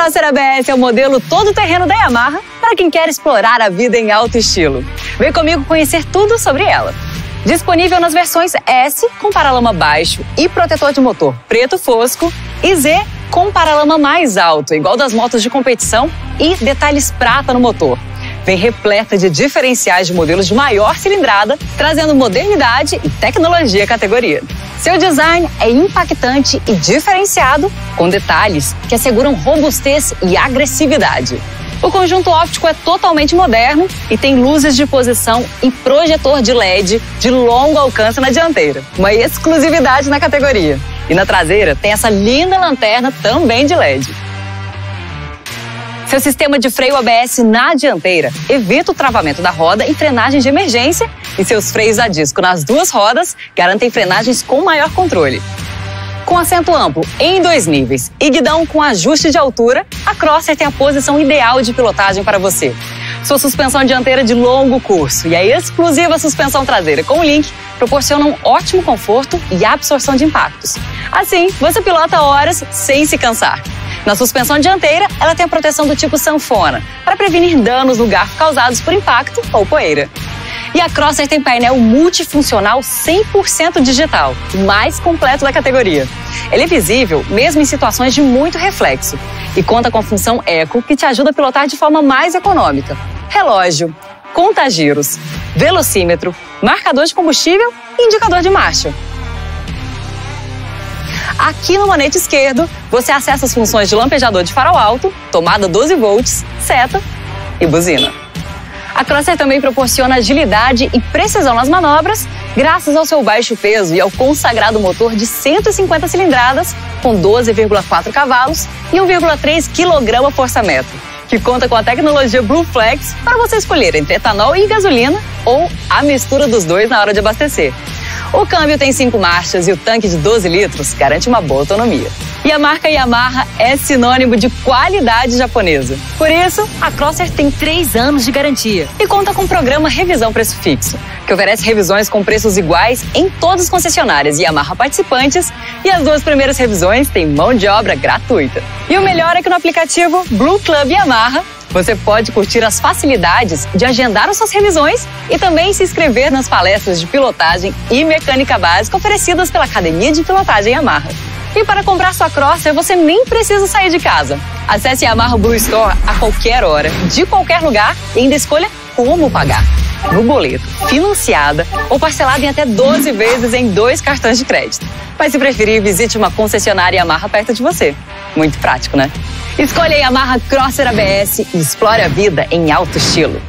Crosser ABS é o modelo todo-terreno da Yamaha para quem quer explorar a vida em alto estilo. Vem comigo conhecer tudo sobre ela. Disponível nas versões S com paralama baixo e protetor de motor preto fosco e Z com paralama mais alto, igual das motos de competição e detalhes prata no motor. Vem repleta de diferenciais de modelos de maior cilindrada, trazendo modernidade e tecnologia categoria. Seu design é impactante e diferenciado, com detalhes que asseguram robustez e agressividade. O conjunto óptico é totalmente moderno e tem luzes de posição e projetor de LED de longo alcance na dianteira, uma exclusividade na categoria. E na traseira tem essa linda lanterna também de LED. Seu sistema de freio ABS na dianteira evita o travamento da roda e frenagem de emergência e seus freios a disco nas duas rodas garantem frenagens com maior controle. Com assento amplo em dois níveis e guidão com ajuste de altura, a Crosser tem a posição ideal de pilotagem para você. Sua suspensão dianteira de longo curso e a exclusiva suspensão traseira com link proporcionam ótimo conforto e absorção de impactos. Assim, você pilota horas sem se cansar. Na suspensão dianteira, ela tem a proteção do tipo sanfona, para prevenir danos no garfo causados por impacto ou poeira. E a Crosser tem painel multifuncional 100% digital, mais completo da categoria. Ele é visível mesmo em situações de muito reflexo e conta com a função Eco que te ajuda a pilotar de forma mais econômica. Relógio, conta-giros, velocímetro, marcador de combustível e indicador de marcha. Aqui no manete esquerdo, você acessa as funções de lampejador de farol alto, tomada 12 volts, seta e buzina. A Crosser também proporciona agilidade e precisão nas manobras, graças ao seu baixo peso e ao consagrado motor de 150 cilindradas, com 12,4 cavalos e 1,3 kg força-metro, que conta com a tecnologia Blue Flex para você escolher entre etanol e gasolina ou a mistura dos dois na hora de abastecer. O câmbio tem cinco marchas e o tanque de 12 litros garante uma boa autonomia. E a marca Yamaha é sinônimo de qualidade japonesa. Por isso, a Crosser tem três anos de garantia e conta com o programa Revisão Preço Fixo, que oferece revisões com preços iguais em todas as concessionárias Yamaha participantes e as duas primeiras revisões têm mão de obra gratuita. E o melhor é que no aplicativo Blue Club Yamaha você pode curtir as facilidades de agendar as suas revisões e também se inscrever nas palestras de pilotagem e mecânica básica oferecidas pela Academia de Pilotagem Yamaha. E para comprar sua Crosser, você nem precisa sair de casa. Acesse a Yamaha Blue Store a qualquer hora, de qualquer lugar e ainda escolha como pagar. No boleto, financiada ou parcelada em até 12 vezes em dois cartões de crédito. Mas se preferir, visite uma concessionária Yamaha perto de você. Muito prático, né? Escolha a Yamaha Crosser ABS e explore a vida em alto estilo.